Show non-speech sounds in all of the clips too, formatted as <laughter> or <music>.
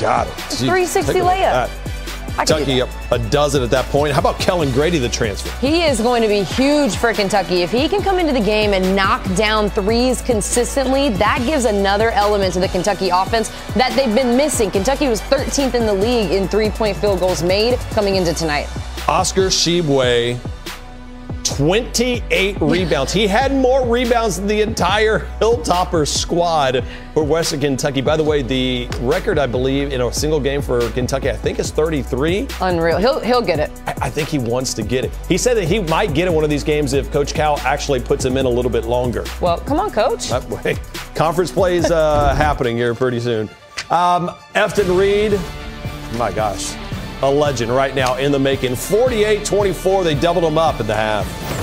got it. 360 layup. Kentucky up a dozen at that point. How about Kellan Grady, the transfer? He is going to be huge for Kentucky. If he can come into the game and knock down threes consistently, that gives another element to the Kentucky offense that they've been missing. Kentucky was 13th in the league in three point field goals made coming into tonight. Oscar Tshiebwe 28 rebounds. He had more rebounds than the entire Hilltopper squad for Western Kentucky. By the way, the record, I believe, in a single game for Kentucky, I think is 33. Unreal. He'll, he'll get it. I, I think he wants to get it. He said that he might get in one of these games if Coach Cal actually puts him in a little bit longer. Well, come on, Coach. Uh, wait. Conference plays uh, <laughs> happening here pretty soon. Um, Efton Reid, my gosh, a legend right now in the making. 48 24, they doubled him up in the half.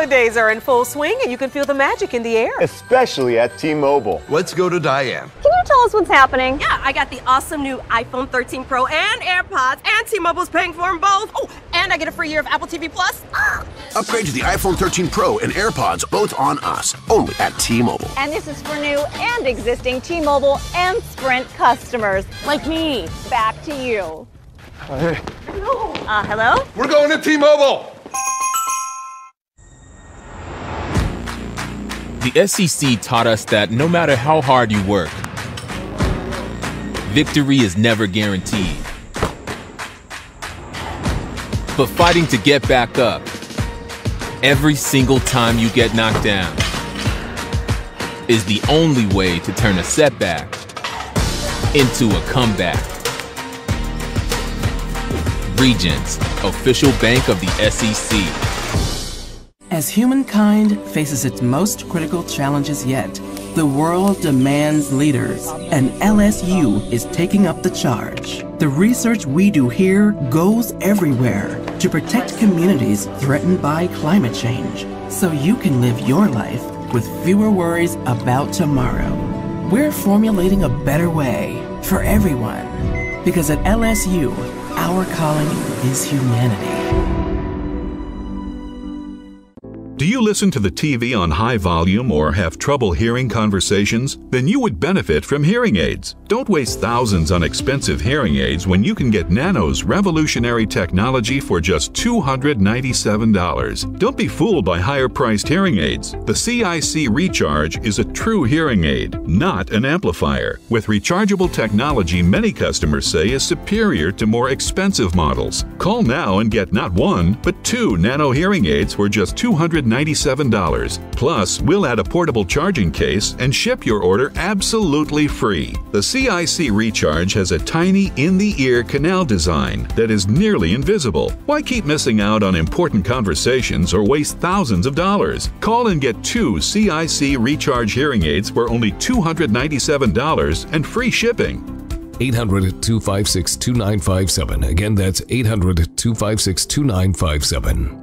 Holidays are in full swing and you can feel the magic in the air. Especially at T Mobile. Let's go to Diane. Can you tell us what's happening? Yeah, I got the awesome new iPhone 13 Pro and AirPods, and T-Mobile's paying for them both. Oh, and I get a free year of Apple TV Plus. <gasps> Upgrade to the iPhone 13 Pro and AirPods, both on us, only at T-Mobile. And this is for new and existing T Mobile and Sprint customers. Like me. Back to you. Hey. Hello. Uh, hello? We're going to T-Mobile. The SEC taught us that no matter how hard you work, victory is never guaranteed. But fighting to get back up every single time you get knocked down is the only way to turn a setback into a comeback. Regents, official bank of the SEC. As humankind faces its most critical challenges yet, the world demands leaders, and LSU is taking up the charge. The research we do here goes everywhere to protect communities threatened by climate change, so you can live your life with fewer worries about tomorrow. We're formulating a better way for everyone, because at LSU, our calling is humanity. You listen to the TV on high volume or have trouble hearing conversations? Then you would benefit from hearing aids. Don't waste thousands on expensive hearing aids when you can get Nano's revolutionary technology for just $297. Don't be fooled by higher priced hearing aids. The CIC Recharge is a true hearing aid, not an amplifier. With rechargeable technology, many customers say is superior to more expensive models. Call now and get not one, but two Nano hearing aids for just $297. Plus, we'll add a portable charging case and ship your order absolutely free. The CIC Recharge has a tiny in the ear canal design that is nearly invisible. Why keep missing out on important conversations or waste thousands of dollars? Call and get two CIC Recharge hearing aids for only $297 and free shipping. 800 256 2957. Again, that's 800 256 2957.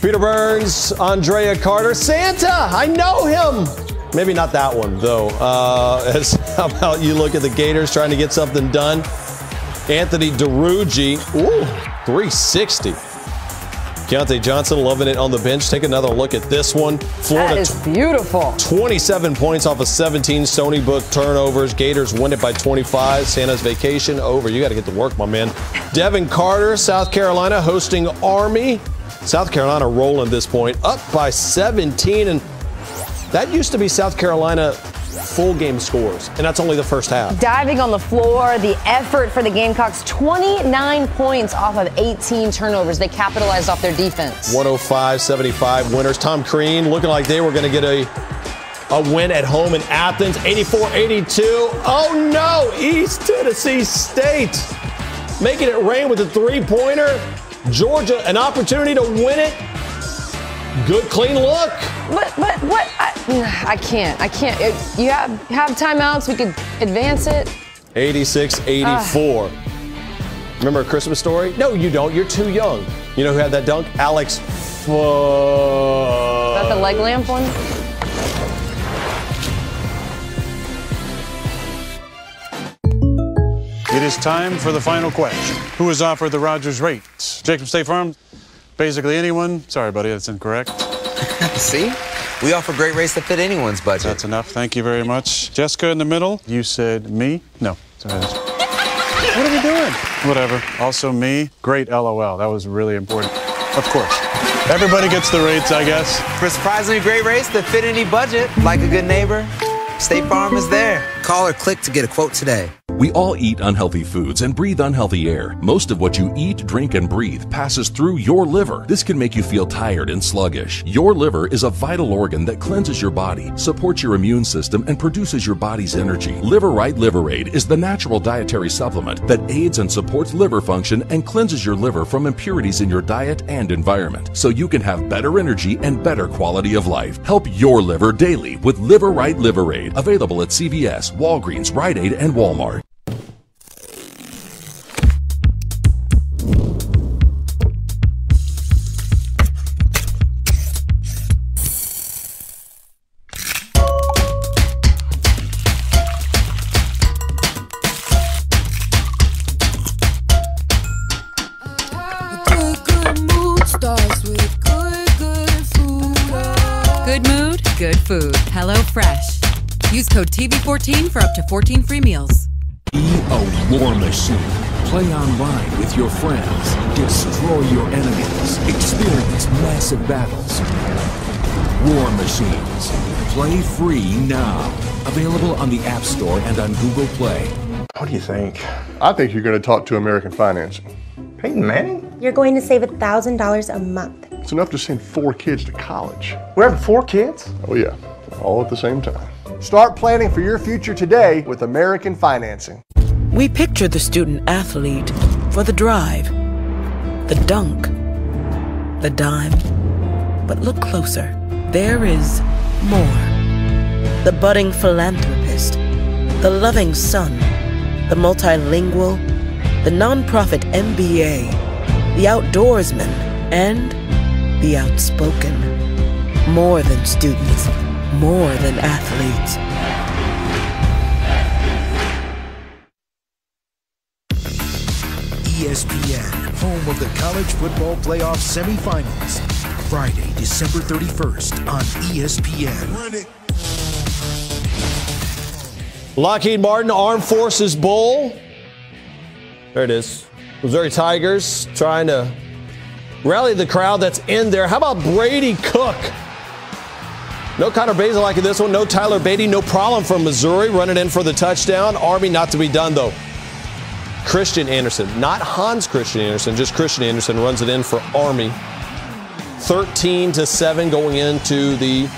Peter Burns, Andraya Carter, Santa. I know him. Maybe not that one though. Uh, <laughs> as, how about you look at the Gators trying to get something done? Anthony Duruji, ooh, 360. Keyontae Johnson loving it on the bench. Take another look at this one. Florida That is beautiful. 27 points off of 17 Stony Brook turnovers. Gators win it by 25. Santa's vacation over. You got to get to work, my man. Devin Carter, South Carolina, hosting Army. South Carolina rolling this point, up by 17. And that used to be South Carolina full game scores, and that's only the first half. Diving on the floor, the effort for the Gamecocks 29 points off of 18 turnovers. They capitalized off their defense. 105 75 winners. Tom Crean looking like they were going to get a, a win at home in Athens, 84 82. Oh no, East Tennessee State making it rain with a three pointer. Georgia, an opportunity to win it. Good, clean look. But but what? I, I can't. I can't. It, you have have timeouts. We could advance it. 86 84. Ah. Remember a Christmas story? No, you don't. You're too young. You know who had that dunk? Alex. Is that the leg lamp one? It is time for the final question. Who is offered the Rogers rates? Jacob State Farm. Basically anyone. Sorry, buddy, that's incorrect. <laughs> See? We offer great rates that fit anyone's budget. That's enough. Thank you very much. Jessica in the middle. You said me? No. Sorry. What are we doing? Whatever. Also me. Great LOL. That was really important. Of course. Everybody gets the rates, I guess. For surprisingly great rates that fit any budget, like a good neighbor, State Farm is there. Call or click to get a quote today. We all eat unhealthy foods and breathe unhealthy air. Most of what you eat, drink, and breathe passes through your liver. This can make you feel tired and sluggish. Your liver is a vital organ that cleanses your body, supports your immune system, and produces your body's energy. Liver Right Liver Aid is the natural dietary supplement that aids and supports liver function and cleanses your liver from impurities in your diet and environment so you can have better energy and better quality of life. Help your liver daily with Liver Right Liver Aid, available at CVS, Walgreens, Rite Aid, and Walmart. Code TV14 for up to 14 free meals. Be a war machine. Play online with your friends. Destroy your enemies. Experience massive battles. War Machines. Play free now. Available on the App Store and on Google Play. What do you think? I think you're going to talk to American Financing. Peyton Manning? You're going to save $1,000 a month. It's enough to send four kids to college. We're having four kids? Oh, yeah, all at the same time. Start planning for your future today with American Financing. We picture the student athlete for the drive, the dunk, the dime. But look closer. There is more. The budding philanthropist, the loving son, the multilingual, the nonprofit MBA, the outdoorsman, and the outspoken. More than students, more than athletes. ESPN, home of the college football playoff semifinals. Friday, December 31st on ESPN. Lockheed Martin Armed Forces Bowl. There it is. Missouri Tigers trying to rally the crowd that's in there. How about Brady Cook? No Connor like in this one. No Tyler Badie. No problem from Missouri running in for the touchdown. Army not to be done though. Christian Anderson, not Hans Christian Andersen, just Christian Anderson runs it in for Army. 13 to 7 going into the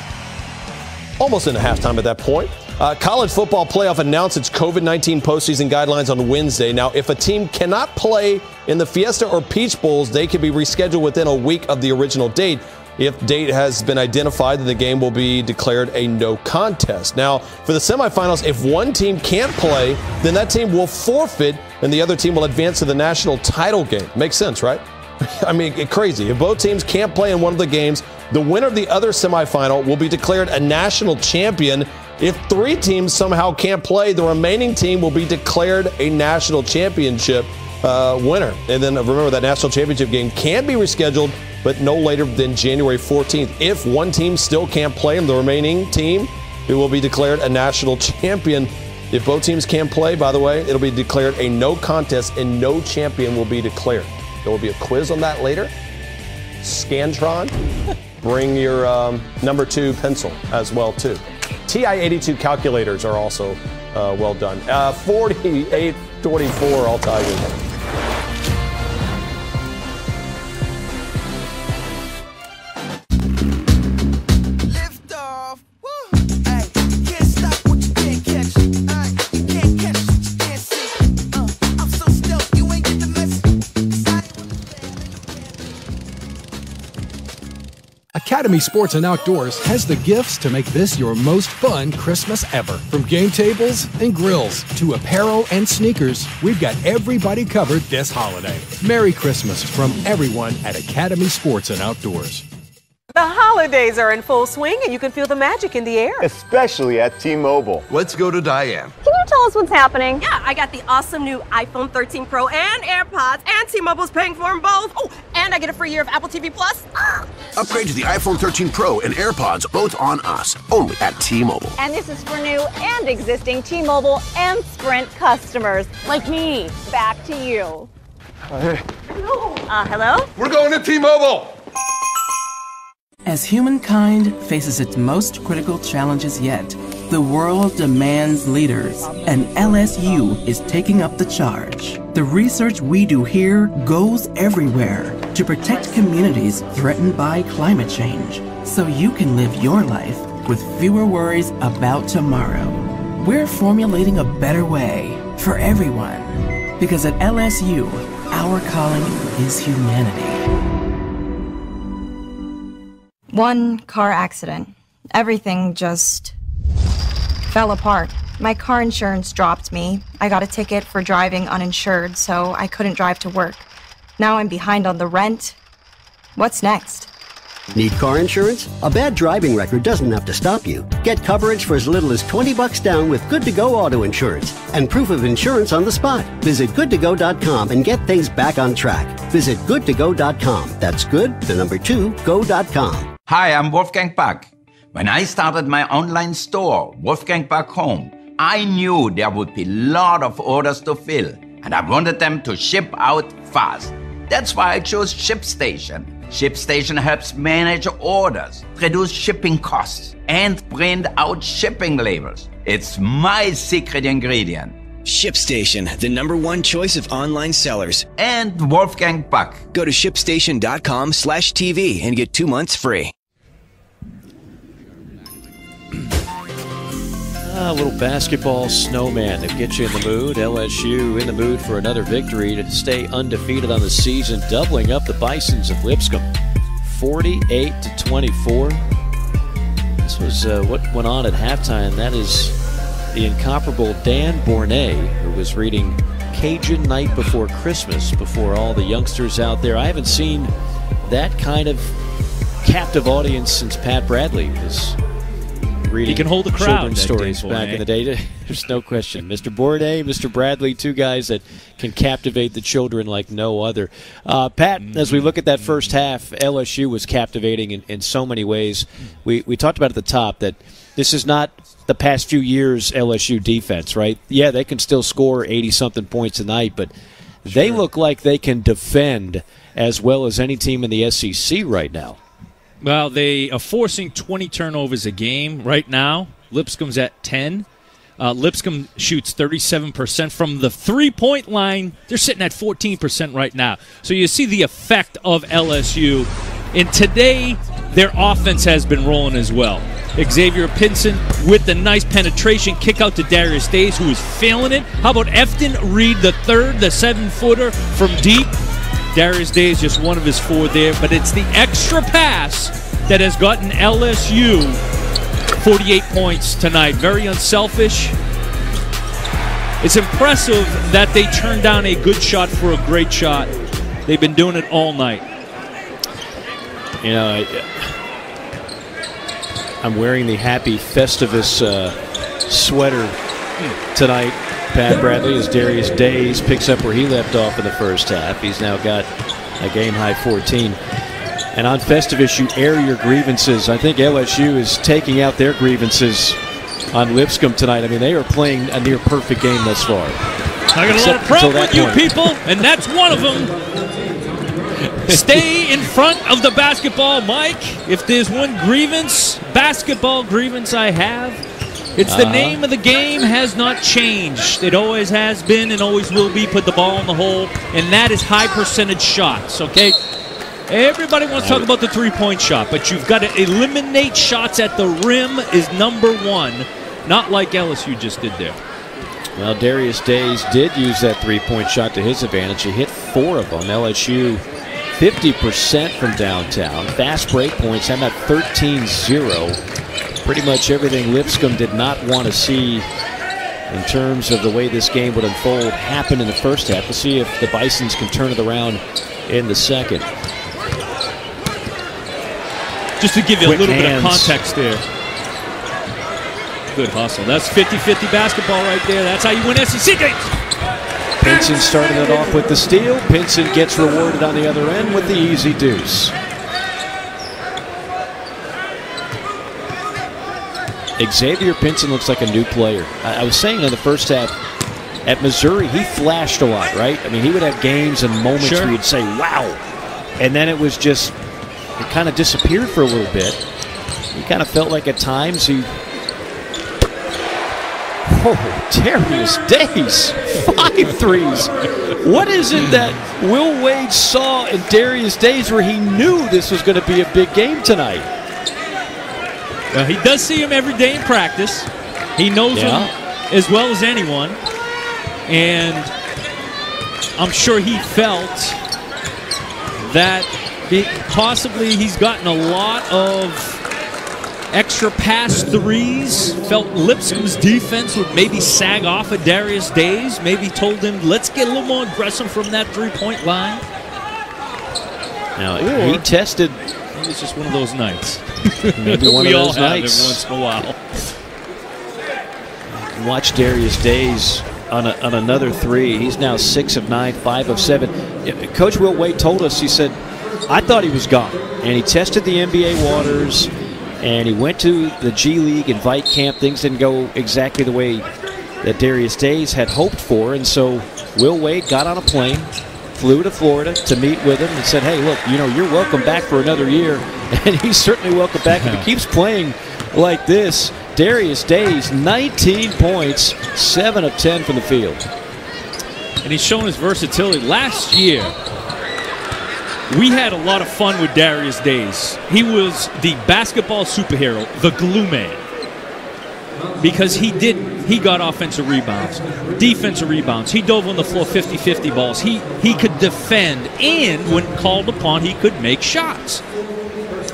almost in into halftime at that point. Uh, college football playoff announced its COVID 19 postseason guidelines on Wednesday. Now, if a team cannot play in the Fiesta or Peach Bowls, they can be rescheduled within a week of the original date. If date has been identified, then the game will be declared a no contest. Now, for the semifinals, if one team can't play, then that team will forfeit and the other team will advance to the national title game. Makes sense, right? <laughs> I mean, crazy. If both teams can't play in one of the games, the winner of the other semifinal will be declared a national champion. If three teams somehow can't play, the remaining team will be declared a national championship uh, winner. And then remember that national championship game can be rescheduled, but no later than January 14th. If one team still can't play and the remaining team, it will be declared a national champion. If both teams can't play, by the way, it'll be declared a no contest and no champion will be declared. There will be a quiz on that later. Scantron, <laughs> bring your um, number two pencil as well too. TI-82 calculators are also uh, well done. Uh, 48-24 all Tigers. Academy Sports and Outdoors has the gifts to make this your most fun Christmas ever. From game tables and grills to apparel and sneakers, we've got everybody covered this holiday. Merry Christmas from everyone at Academy Sports and Outdoors. The holidays are in full swing and you can feel the magic in the air. Especially at T-Mobile. Let's go to Diane. Can you tell us what's happening? Yeah, I got the awesome new iPhone 13 Pro and AirPods, and T-Mobile's paying for them both. Oh, and and I get a free year of Apple TV Plus. <gasps> Upgrade to the iPhone 13 Pro and AirPods, both on us. Only at T-Mobile. And this is for new and existing T-Mobile and Sprint customers. Like me. Back to you. hey, Uh, hello? we're going to T-Mobile. As humankind faces its most critical challenges yet, the world demands leaders, and LSU is taking up the charge. The research we do here goes everywhere to protect communities threatened by climate change, so you can live your life with fewer worries about tomorrow. We're formulating a better way for everyone, because at LSU, our calling is humanity. One car accident. Everything just fell apart. My car insurance dropped me. I got a ticket for driving uninsured, so I couldn't drive to work. Now I'm behind on the rent. What's next? Need car insurance? A bad driving record doesn't have to stop you. Get coverage for as little as 20 bucks down with Good to Go auto insurance and proof of insurance on the spot. Visit goodtogo.com and get things back on track. Visit goodtogo.com. That's good, the number 2, go.com. Hi, I'm Wolfgang Puck. When I started my online store, Wolfgang Puck Home, I knew there would be a lot of orders to fill, and I wanted them to ship out fast. That's why I chose ShipStation. ShipStation helps manage orders, reduce shipping costs, and print out shipping labels. It's my secret ingredient. ShipStation, the number one choice of online sellers. And Wolfgang Puck. Go to shipstation.com slash TV and get two months free. <clears throat> A little basketball snowman that gets you in the mood. LSU in the mood for another victory to stay undefeated on the season, doubling up the Bisons of Lipscomb, 48 to 24. This was uh, what went on at halftime. That is the incomparable Dan Borné, who was reading Cajun Night Before Christmas before all the youngsters out there. I haven't seen that kind of captive audience since Pat Bradley was reading He can hold a crowd, children's stories back in the day. <laughs> There's no question. Mr. Borné, Mr. Bradley, two guys that can captivate the children like no other. Uh, Pat, as we look at that first half, LSU was captivating in, in so many ways. We, we talked about at the top that this is not the past few years LSU defense, right? Yeah, they can still score 80 something points a night, but they look like they can defend as well as any team in the SEC right now. Well, they are forcing 20 turnovers a game right now. Lipscomb's at 10. Uh, Lipscomb shoots 37% from the three point line. They're sitting at 14% right now. So you see the effect of LSU. And today, their offense has been rolling as well. Xavier Pinson with the nice penetration kick out to Darius Days, who is feeling it. How about Efton Reid, the third, the seven footer from deep? Darius Day is just one of his four there, but it's the extra pass that has gotten LSU 48 points tonight. Very unselfish. It's impressive that they turned down a good shot for a great shot. They've been doing it all night. You know, I, I'm wearing the Happy Festivus uh, sweater tonight. Pat Bradley, as Darius Days picks up where he left off in the first half. He's now got a game high 14. And on Festivus, you air your grievances. I think LSU is taking out their grievances on Lipscomb tonight. I mean, they are playing a near perfect game thus far. I got a lot of problem with you point. people, and that's one of them. <laughs> Stay in front of the basketball, Mike. If there's one grievance, basketball grievance I have, it's the Uh-huh. name of the game has not changed. It always has been and always will be put the ball in the hole, and that is high percentage shots, okay? Everybody wants to talk about the three point shot, but you've got to eliminate shots at the rim, is number one, not like LSU just did there. Well, Darius Days did use that three point shot to his advantage. He hit four of them. LSU 50% from downtown. Fast break points. I'm at 13 0. Pretty much everything Lipscomb did not want to see in terms of the way this game would unfold happened in the first half. We'll see if the Bisons can turn it around in the second. Just to give you Quick a little bit of context there. Good hustle. That's 50 50 basketball right there. That's how you win SEC games. Pinson starting it off with the steal. Pinson gets rewarded on the other end with the easy deuce. Xavier Pinson looks like a new player. I, I was saying in the first half, at Missouri, he flashed a lot, right? I mean, he would have games and moments Sure. where you'd say, wow. And then it was just, it kind of disappeared for a little bit. He kind of felt like at times he. <laughs> Oh, Darius Days. Five <laughs> threes. What is it that Will Wade saw in Darius Days where he knew this was going to be a big game tonight? Well, he does see him every day in practice. He knows Yeah. him as well as anyone. And I'm sure he felt that it, possibly he's gotten a lot of extra pass threes. Felt Lipscomb's defense would maybe sag off of Darius Days. Maybe told him, let's get a little more aggressive from that three point line. Now, Or- he tested It was just one of those nights. <laughs> Maybe one we of those nights. every once in a while. Watch Darius Days on, a, on another three. He's now six of nine, five of seven. Coach Will Wade told us, he said, I thought he was gone. And he tested the NBA waters, and he went to the G League invite camp. Things didn't go exactly the way that Darius Days had hoped for. And so Will Wade got on a plane, flew to Florida to meet with him, and said, Hey, look, you know, you're welcome back for another year. <laughs> And he's certainly welcome back if he keeps playing like this. Darius Days, 19 points, 7 of 10 from the field. and he's shown his versatility. Last year, we had a lot of fun with Darius Days. He was the basketball superhero, the glue man. Because he did, he got offensive rebounds, defensive rebounds. He dove on the floor 50 50 balls. He, he could defend, and when called upon, he could make shots.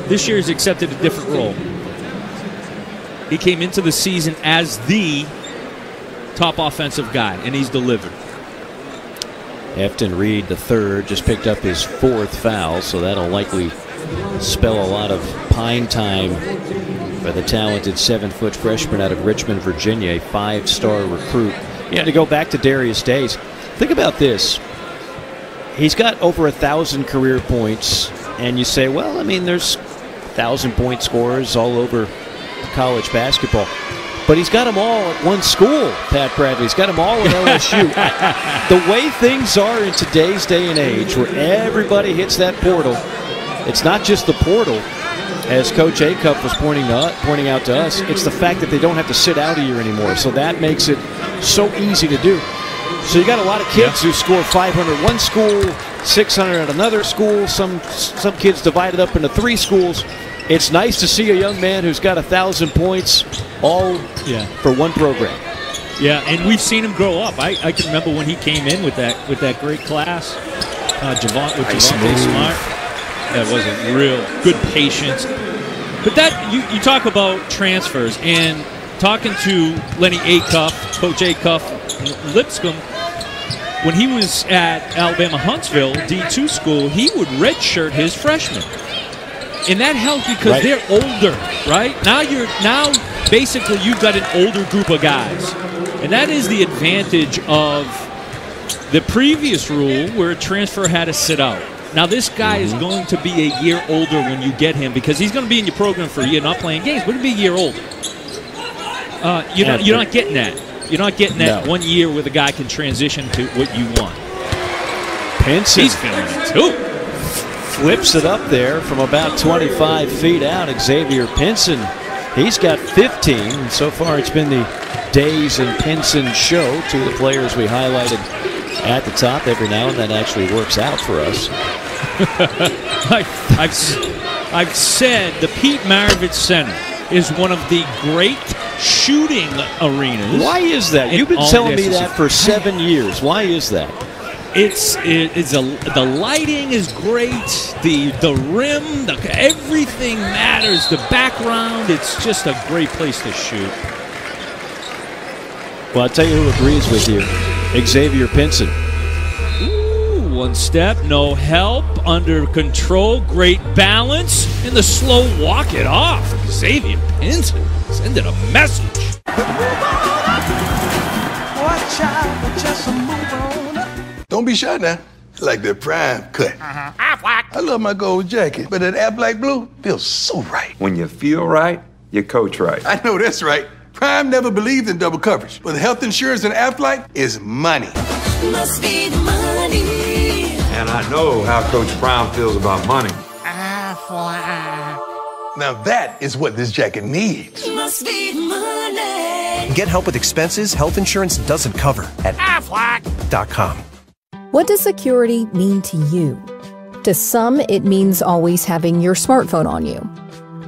This year, he's accepted a different role. He came into the season as the top offensive guy, and he's delivered. Efton Reid, the third, just picked up his fourth foul, so that'll likely spell a lot of pine time for the talented seven foot freshman out of Richmond, Virginia, a five star recruit. Yeah, to go back to Darius Days, think about this. He's got over a thousand career points, and you say, well, I mean, there's thousand point scorers all over college basketball. But he's got them all at one school, Pat Bradley. He's got them all at LSU. <laughs> the way things are in today's day and age, where everybody hits that portal, it's not just the portal, as Coach Acuff was pointing, to, pointing out to us, it's the fact that they don't have to sit out a year anymore. So that makes it so easy to do. So you got a lot of kids who score 500 at one school, 600 at another school. Some some kids divided up into three schools. It's nice to see a young man who's got a thousand points, all Yeah. for one program. Yeah, and we've seen him grow up. I, I can remember when he came in with that with that great class, uh, Javon, with Nice Javonte. Smart. That was a real good patience. But that you, you talk about transfers and talking to Lenny Acuff, Coach Acuff, Lipscomb. When he was at Alabama Huntsville D2 school, he would redshirt his freshmen. And that helped because Right. they're older, right? Now you're now basically you've got an older group of guys. And that is the advantage of the previous rule where a transfer had to sit out. Now this guy is going to be a year older when you get him because he's going to be in your program for a year, not playing games, but he'll be a year older. Uh, you're, not, you're not getting that. You're not getting that No. one year where the guy can transition to what you want. Pinson He's feeling it too. flips it up there from about 25 feet out. Xavier Pinson, he's got 15. And so far, it's been the Days and Pinson show. Two of the players we highlighted at the top. Every now and then actually works out for us. <laughs> I, I've, s- I've said the Pete Maravich Center is one of the great shooting arenas. Why is that? You've been telling me that for seven years. Why is that? It's it, it's a the lighting is great. The the rim, the everything matters. The background, it's just a great place to shoot. Well, I'll tell you who agrees with you Xavier Pinson. Ooh, one step, no help, under control, great balance, and the slow walk it off. Xavier Pinson sending a message. Watch out, just move on Don't be shy now. Like the prime cut. Uh-huh. I love my gold jacket, but that Aflac blue feels so right. When you feel right, you coach right. I know that's right. Prime never believed in double coverage, but health insurance and Aflac is money. Must be the money. And I know how Coach Prime feels about money. Now that is what this jacket needs. Must be the money. Get help with expenses health insurance doesn't cover at aflac.com. What does security mean to you? To some, it means always having your smartphone on you.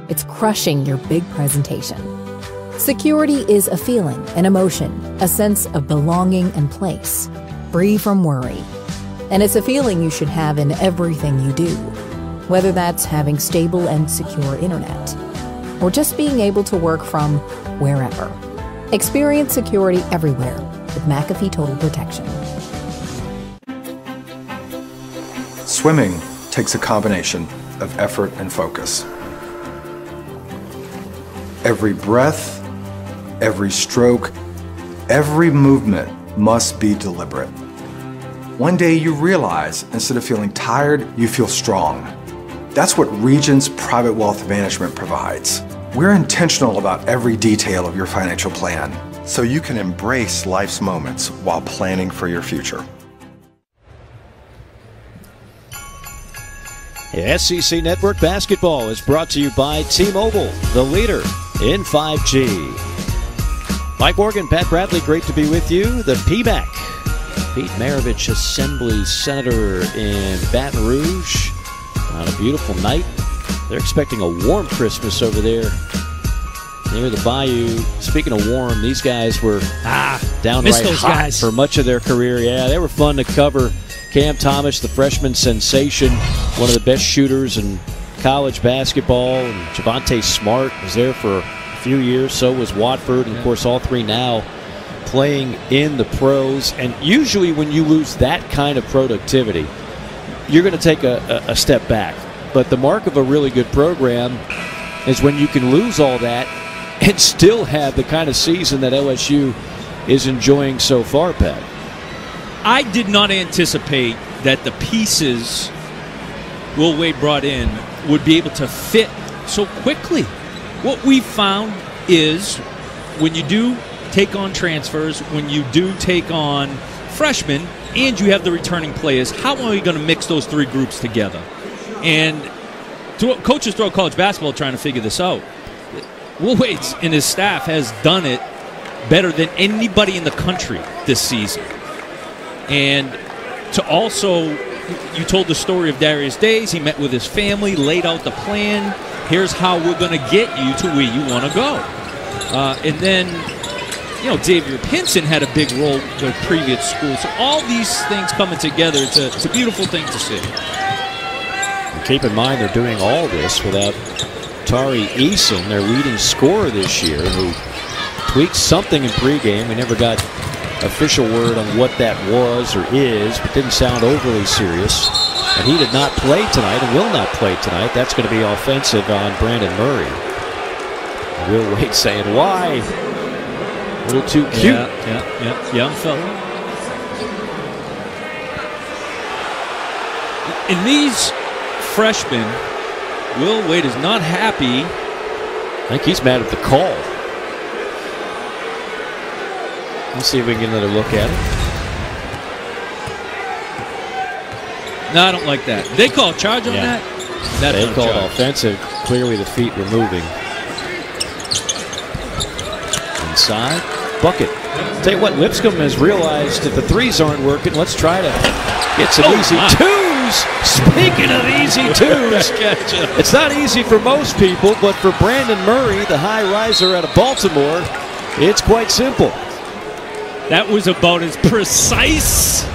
It's crushing your big presentation. Security is a feeling, an emotion, a sense of belonging and place, free from worry. And it's a feeling you should have in everything you do, whether that's having stable and secure internet, or just being able to work from wherever. Experience security everywhere with McAfee Total Protection. Swimming takes a combination of effort and focus. Every breath, every stroke, every movement must be deliberate. One day you realize instead of feeling tired, you feel strong. That's what Regents Private Wealth Management provides. We're intentional about every detail of your financial plan so you can embrace life's moments while planning for your future. SEC Network Basketball is brought to you by T-Mobile, the leader in 5G. Mike Morgan, Pat Bradley, great to be with you. The PMAC, Pete Maravich Assembly Center in Baton Rouge on a beautiful night. They're expecting a warm Christmas over there near the Bayou. Speaking of warm, these guys were ah downright hot guys. for much of their career. Yeah, they were fun to cover. Cam Thomas, the freshman sensation, one of the best shooters in college basketball. And Javonte Smart was there for few years. So was Watford, and of course, all three now playing in the pros. And usually, when you lose that kind of productivity, you're going to take a, a, step back. But the mark of a really good program is when you can lose all that <laughs> and still have the kind of season that LSU is enjoying so far, Pat. I did not anticipate that the pieces Will Wade brought in would be able to fit so quickly. What we found is when you do take on transfers, when you do take on freshmen, and you have the returning players, how are you going to mix those three groups together? And coaches throughout college basketball trying to figure this out. Will Wade's and his staff has done it better than anybody in the country this season. And to also, you told the story of Darius Days. He met with his family, laid out the plan. Here's how we're going to get you to where you want to go. Uh, and then, you know, Xavier Pinson had a big role the previous school. So all these things coming together, it's a, it's a beautiful thing to see. And keep in mind, they're doing all this without Tari Eason, their leading scorer this year, who tweaked something in pregame. We never got official word on what that was or is, but didn't sound overly serious. And he did not play tonight and will not play tonight. That's going to be offensive on Brandon Murray. Will <laughs> Wade saying, why? A little too cute. Yeah, yeah, yeah. Young fella. And these freshmen, Will Wade is not happy. I think he's mad at the call. Let's see if we can get another look at it. No, I don't like that. They call charge on Yeah. that? That's they called charge. offensive. Clearly the feet were moving. Inside. Bucket. Tell you what, Lipscomb has realized that the threes aren't working, let's try to get some Oh, easy my. twos. Speaking of easy <laughs> twos, it's not easy for most people, but for Brandon Murray, the high riser out of Baltimore, it's quite simple. That was about as precise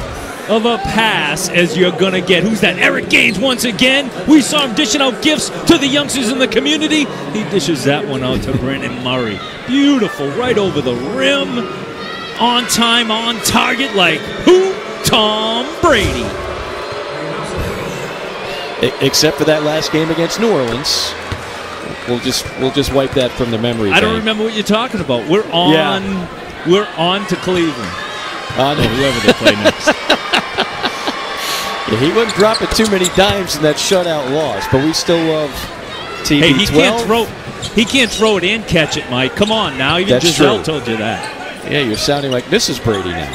of a pass as you're going to get. Who's that? Eric Gaines once again. We saw him dishing out gifts to the youngsters in the community. He dishes that one out to Brandon Murray. Beautiful, right over the rim. On time, on target, like who? Tom Brady. Except for that last game against New Orleans. We'll just we'll just wipe that from the memory. I don't remember what you're talking about. We're on. Yeah. We're on to Cleveland. On Or whoever they play next. <laughs> Yeah, he wasn't dropping too many dimes in that shutout loss, but we still love TB12. Hey, he can't throw. He can't throw it and catch it, Mike. Come on now. Even That's Gisele true. told you that. Yeah, you're sounding like Mrs. Brady now.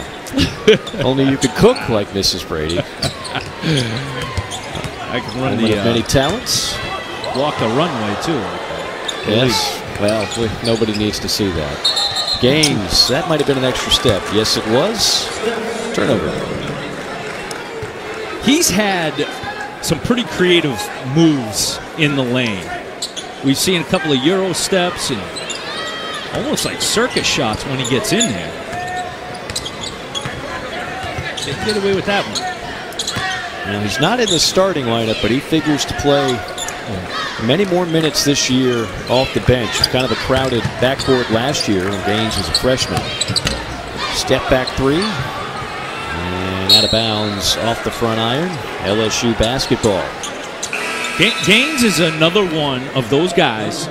<laughs> Only you could cook like Mrs. Brady. <laughs> I can run the of many uh, talents. walk the runway too. Yes. Well, we- nobody needs to see that. Gaines. That might have been an extra step. Yes, it was. Turnover. He's had some pretty creative moves in the lane. We've seen a couple of Euro steps and almost like circus shots when he gets in there. Didn't get away with that one. And he's not in the starting lineup, but he figures to play many more minutes this year off the bench. It's kind of a crowded backcourt last year when Gaines was a freshman. Step back three. And out of bounds off the front iron. LSU basketball. Gaines is another one of those guys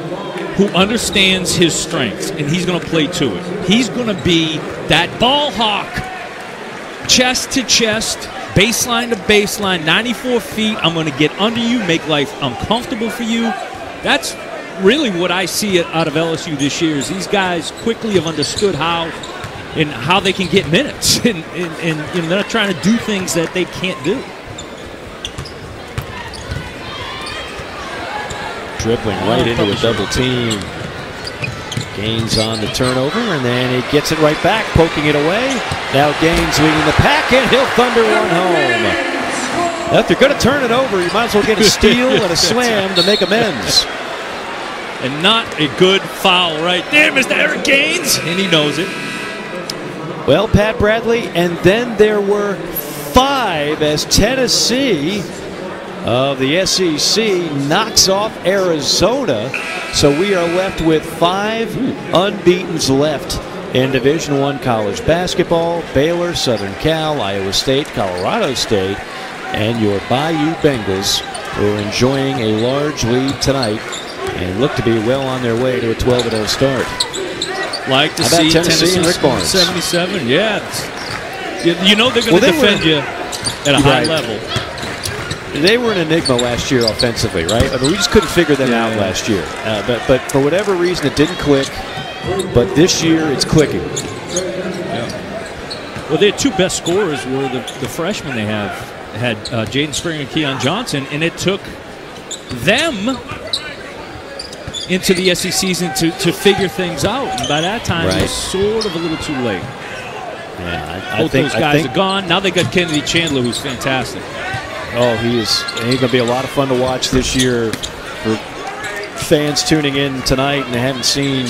who understands his strengths and he's going to play to it. He's going to be that ball hawk, chest to chest, baseline to baseline, 94 feet. I'm going to get under you, make life uncomfortable for you. That's really what I see out of LSU this year. Is these guys quickly have understood how and how they can get minutes, <laughs> and, and, and you know, they're not trying to do things that they can't do. Dribbling right oh, into a double team. Gaines on the turnover, and then he gets it right back, poking it away. Now Gaines leading the pack, and he'll thunder one home. Now, if you're going to turn it over, you might as well get a <laughs> steal and a slam to make amends. And not a good foul right there, Mr. Eric Gaines, and he knows it. Well, Pat Bradley, and then there were five as Tennessee of the SEC knocks off Arizona. So we are left with five unbeatens left in Division One college basketball. Baylor, Southern Cal, Iowa State, Colorado State, and your Bayou Bengals who are enjoying a large lead tonight and look to be well on their way to a 12-0 start. Like to see Tennessee Barnes? 77. Yeah. You, know they're going Well, to were- defend you at a high Right. level. They were an enigma last year offensively, right? I mean, we just couldn't figure them out last year. Uh, but, but for whatever reason, it didn't click. But this year, it's clicking. Well, their two best scorers were the, the freshmen they have had uh, Jaden Springer and Keon Johnson, and it took them into the SEC season to, to figure things out. And by that time, it was sort of a little too late. Yeah, I, I Both think, those I guys think- are gone. Now they got Kennedy Chandler, who's fantastic. Oh, he is. He's going to be a lot of fun to watch this year for fans tuning in tonight and haven't seen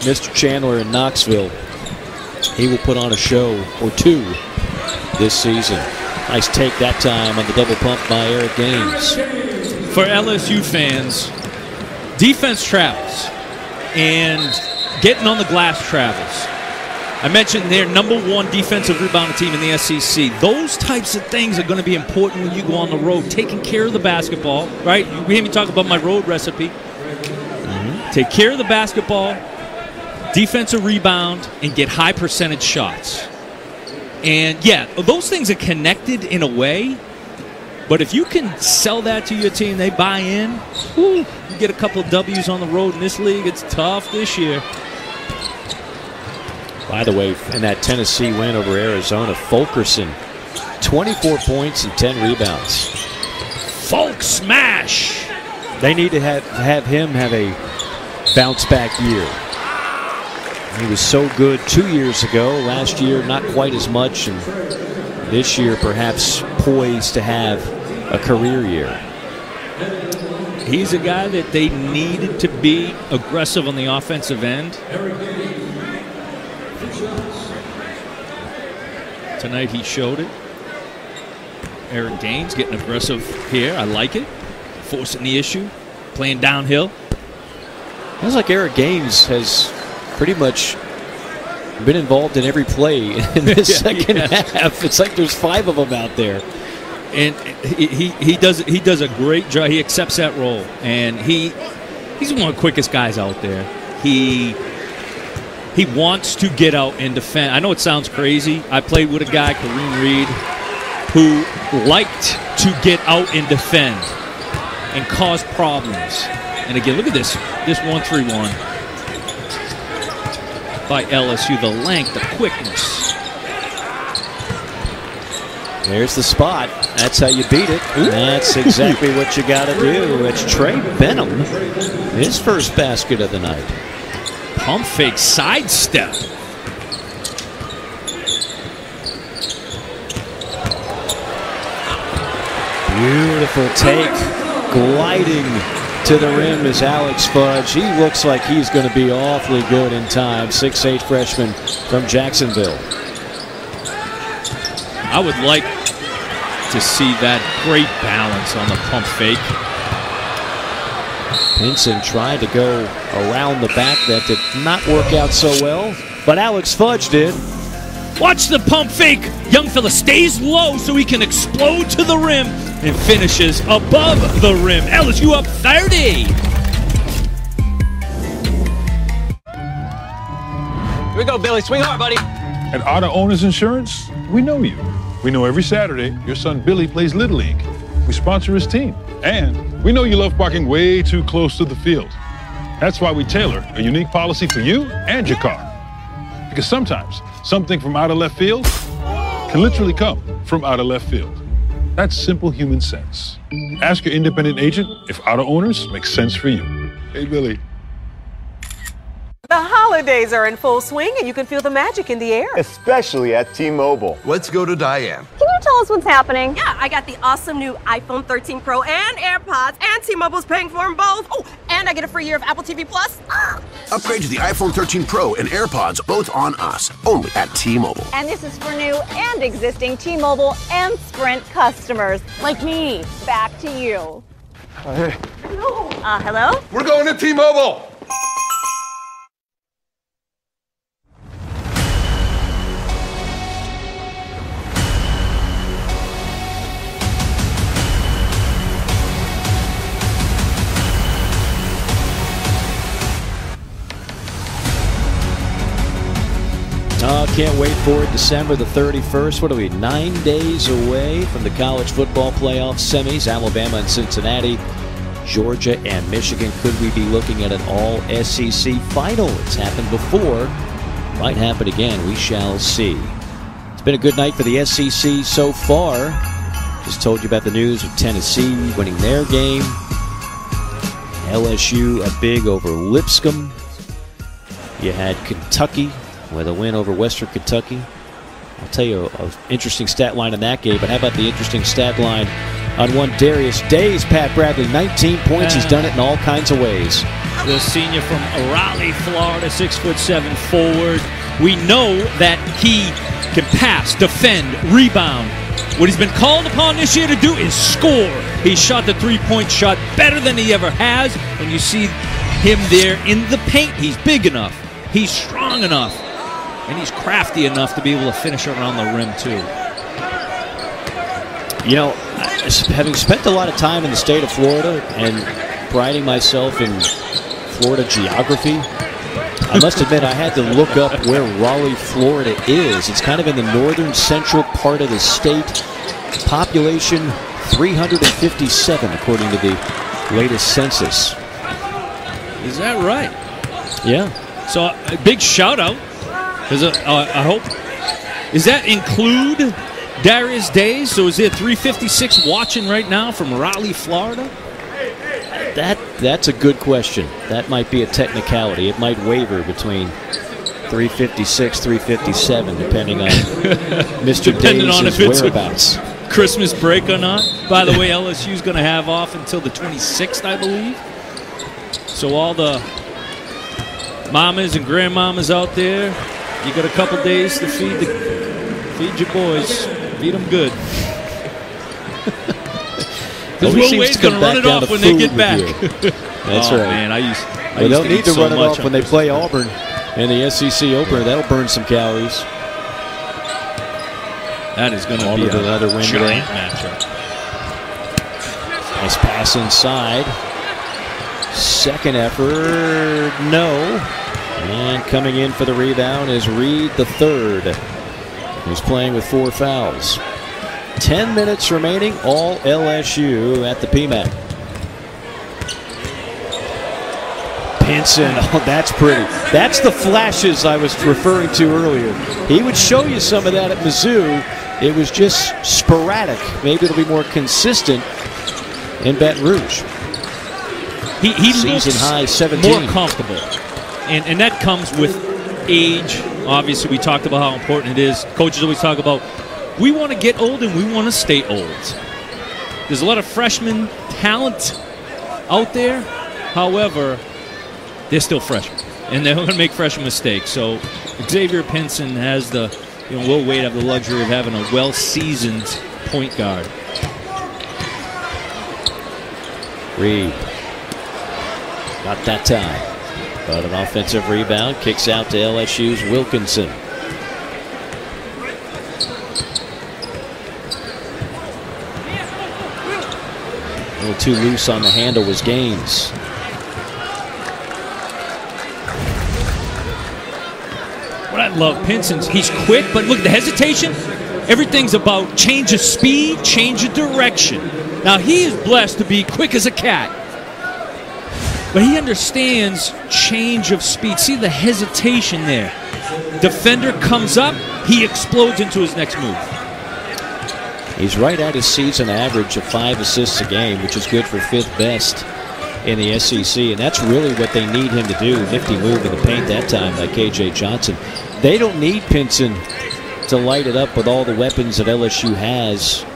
Mr. Chandler in Knoxville. He will put on a show or two this season. Nice take that time on the double pump by Eric Gaines. For LSU fans, defense travels, and getting on the glass travels. I mentioned their number one defensive rebounding team in the SEC. Those types of things are going to be important when you go on the road. Taking care of the basketball, right? You hear me talk about my road recipe. Mm-hmm. Take care of the basketball, defensive rebound, and get high percentage shots. And yeah, those things are connected in a way. But if you can sell that to your team, they buy in. whew, you get a couple of W's on the road in this league. It's tough this year. By the way, in that Tennessee win over Arizona, Fulkerson, 24 points and 10 rebounds. Folk smash. They need to have, have him have a bounce back year. He was so good two years ago. Last year, not quite as much. And this year, perhaps poised to have a career year. He's a guy that they needed to be aggressive on the offensive end. Tonight he showed it. Eric Gaines getting aggressive here. I like it. Forcing the issue, playing downhill. Sounds like Eric Gaines has pretty much been involved in every play <laughs> in this Yeah, second yeah. half. It's like there's five of them out there. and he, he, he does he does a great job. He accepts that role, and he he's one of the quickest guys out there. He he wants to get out and defend. I know it sounds crazy. I played with a guy, Kareem Reed, who liked to get out and defend and cause problems. And again, look at this. This 1 3 1 by LSU. The length, the quickness. There's the spot. That's how you beat it. That's exactly what you got to do. It's Trey Benham, his first basket of the night. Pump fake sidestep. Beautiful take. Gliding to the rim is Alex Fudge. He looks like he's going to be awfully good in time. 6'8 freshman from Jacksonville. I would like to see that great balance on the pump fake. Pinson tried to go around the back. That did not work out so well, but Alex Fudge did. Watch the pump fake. Young fella stays low so he can explode to the rim and finishes above the rim. LSU up 30. Here we go, Billy. Swing hard, buddy. At Auto Owners Insurance, we know you. We know every Saturday your son Billy plays Little League. We sponsor his team. And we know you love parking way too close to the field. That's why we tailor a unique policy for you and your car. Because sometimes something from out of left field can literally come from out of left field. That's simple human sense. Ask your independent agent if auto owners make sense for you. Hey, Billy. The holidays are in full swing and you can feel the magic in the air. Especially at T-Mobile. Let's go to Diane. Can you tell us what's happening? Yeah, I got the awesome new iPhone 13 Pro and AirPods, and T-Mobile's paying for them both. Oh, and I get a free year of Apple TV Plus. Upgrade to the iPhone 13 Pro and AirPods, both on us, only at T-Mobile. And this is for new and existing T-Mobile and Sprint customers. Like me. Back to you. Hey, Uh, hello? we're going to T-Mobile. Can't wait for it. December the 31st. What are we, nine days away from the college football playoff semis? Alabama and Cincinnati, Georgia and Michigan. Could we be looking at an all SEC final? It's happened before. Might happen again. We shall see. It's been a good night for the SEC so far. Just told you about the news of Tennessee winning their game. LSU a big over Lipscomb. You had Kentucky with a win over Western Kentucky. I'll tell you an interesting stat line in that game, but how about the interesting stat line on one Darius Days, Pat Bradley, 19 points. He's done it in all kinds of ways. The senior from Raleigh, Florida, six foot seven forward. We know that he can pass, defend, rebound. What he's been called upon this year to do is score. He shot the three point shot better than he ever has. and you see him there in the paint, he's big enough, he's strong enough, and he's crafty enough to be able to finish around the rim, too. You know, having spent a lot of time in the state of Florida and priding myself in Florida geography, I must admit I had to look up where Raleigh, Florida is. It's kind of in the northern central part of the state. Population 357, according to the latest census. Is that right? Yeah. So a big shout out because uh, I hope does that include Darius Days? So is there 356 watching right now from Raleigh, Florida? That that's a good question. That might be a technicality. It might waver between 356, 357, depending on <laughs> Mr. Depending on Days' if it's whereabouts. Christmas break or not. By the way, LSU is going to have off until the 26th, I believe. So all the mamas and grandmamas out there, you got a couple days to feed the feed your boys, feed <laughs> them good. Because Will seems Wade's going to run back it off when they get back. <laughs> That's oh, right. man, I used. I They used don't need to so run it off when they play Auburn and the SEC opener. That'll burn some calories. That is going to be another win giant matchup. Nice pass inside. Second effort, no. And coming in for the rebound is Reid the third, who's playing with four fouls. 10 minutes remaining, all LSU at the PMAC. Pinson, <laughs> oh, that's pretty. That's the flashes I was referring to earlier. He would show you some of that at Mizzou. It was just sporadic. Maybe it'll be more consistent in Baton Rouge. He, he Season looks high 17. more comfortable, and and that comes with age. Obviously, we talked about how important it is. Coaches always talk about we want to get old and we want to stay old. There's a lot of freshman talent out there. However, they're still freshmen, and they're going to make freshman mistakes. So Xavier Pinson has the, you know, Will Wade have the luxury of having a well-seasoned point guard. Reid. Not that time. But an offensive rebound kicks out to LSU's Wilkinson. A little too loose on the handle was Gaines. What I love, Pinson's, he's quick, but look, at the hesitation, everything's about change of speed, change of direction. Now, he is blessed to be quick as a cat, but he understands change of speed. See the hesitation there. Defender comes up, he explodes into his next move. He's right at his season average of five assists a game, which is good for fifth best in the SEC. And that's really what they need him to do. Nifty move in the paint that time by KJ Johnson. They don't need Pinson to light it up with all the weapons that LSU has.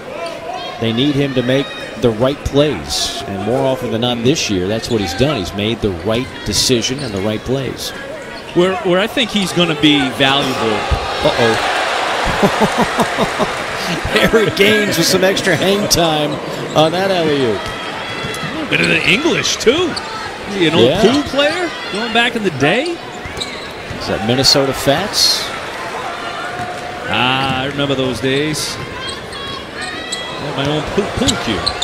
They need him to make the right plays. And more often than not this year, that's what he's done. He's made the right decision and the right plays. Where, where I think he's going to be valuable. Uh oh. <laughs> Eric Gaines with some extra hang time on that alley oop. A little bit of the English, too. You know, Yeah. pool player going back in the day. Is that Minnesota Fats? Ah, I remember those days. I had my own pool, pool cue.